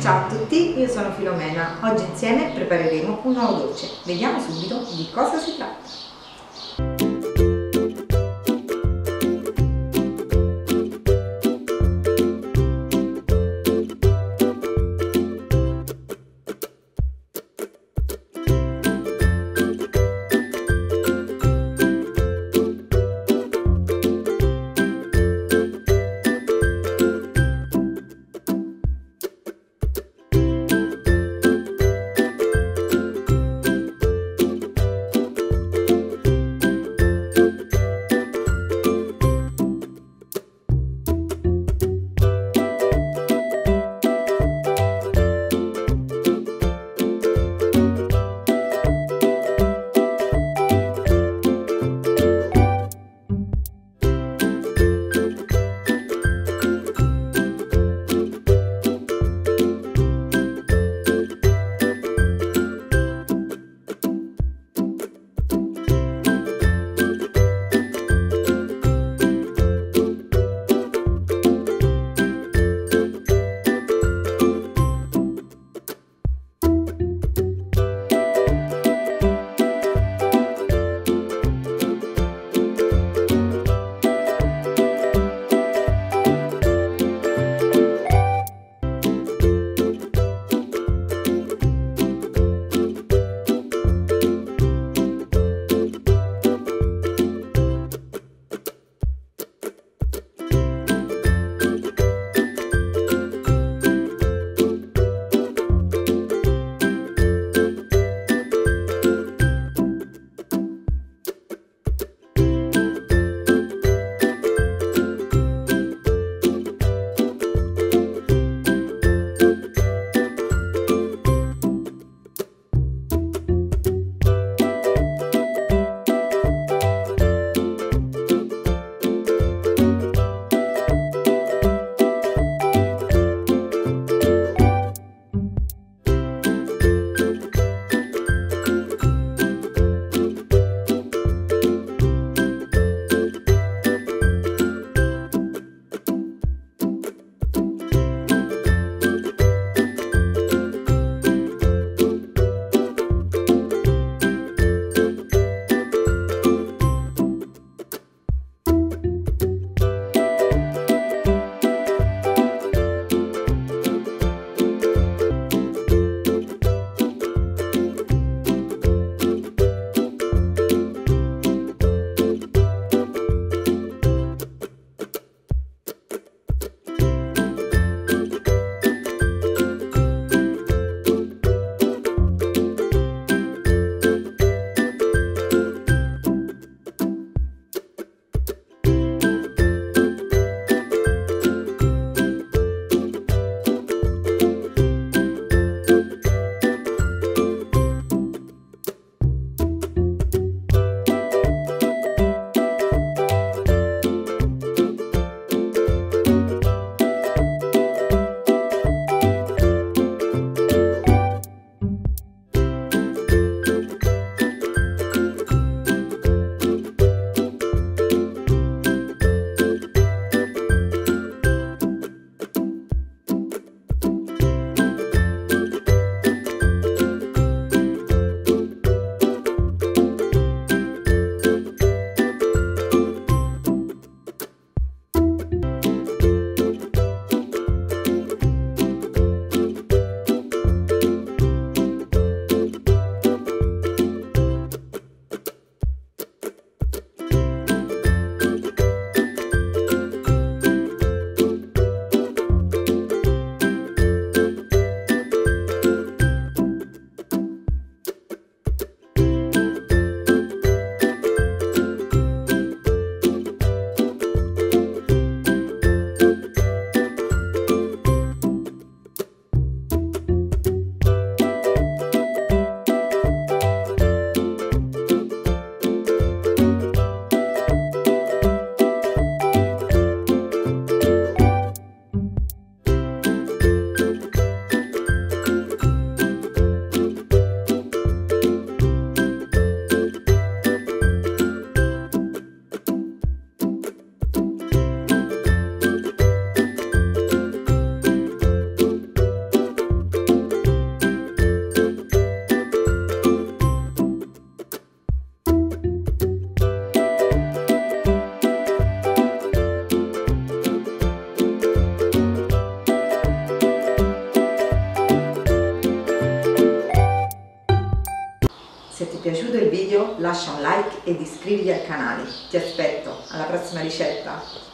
Ciao a tutti, io sono Filomena. Oggi insieme prepareremo un nuovo dolce. Vediamo subito di cosa si tratta. Piaciuto il video lascia un like ed iscriviti al canale. Ti aspetto, alla prossima ricetta!